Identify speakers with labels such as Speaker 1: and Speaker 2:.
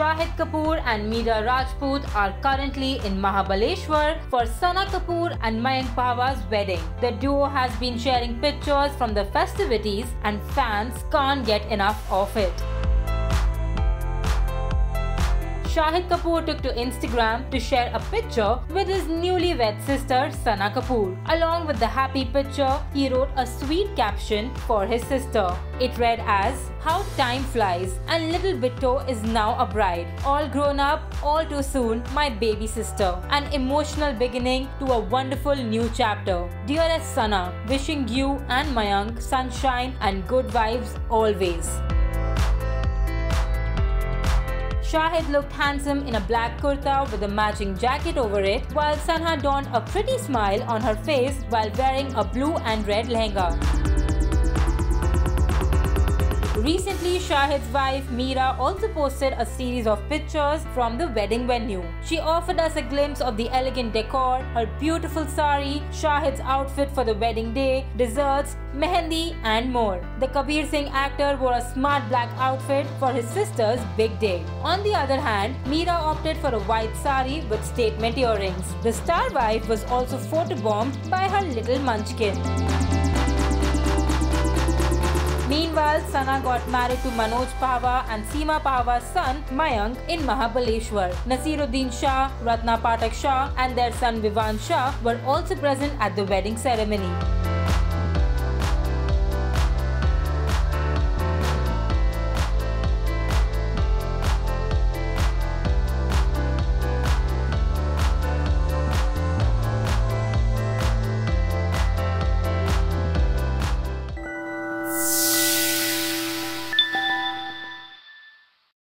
Speaker 1: Shahid Kapoor and Mira Rajput are currently in Mahabaleshwar for Sanah Kapur and Mayank Pahwa's wedding. The duo has been sharing pictures from the festivities and fans can't get enough of it. Shahid Kapoor took to Instagram to share a picture with his newlywed sister Sanah Kapur. Along with the happy picture, he wrote a sweet caption for his sister. It read as, How time flies and little Bitto is now a bride. All grown up, all too soon, my baby sister. An emotional beginning to a wonderful new chapter. Dearest Sanah, wishing you and Mayank sunshine and good vibes always. Shahid looked handsome in a black kurta with a matching jacket over it, while Sanah donned a pretty smile on her face while wearing a blue and red lehenga. Recently, Shahid's wife Mira also posted a series of pictures from the wedding venue. She offered us a glimpse of the elegant decor, her beautiful sari, Shahid's outfit for the wedding day, desserts, mehendi, and more. The Kabir Singh actor wore a smart black outfit for his sister's big day. On the other hand, Mira opted for a white sari with statement earrings. The star wife was also photobombed by her little munchkin. Meanwhile, Sanah got married to Manoj Pahwa and Seema Pahwa's son Mayank in Mahabaleshwar. Naseeruddin Shah, Ratna Pathak Shah and their son Vivan Shah were also present at the wedding ceremony.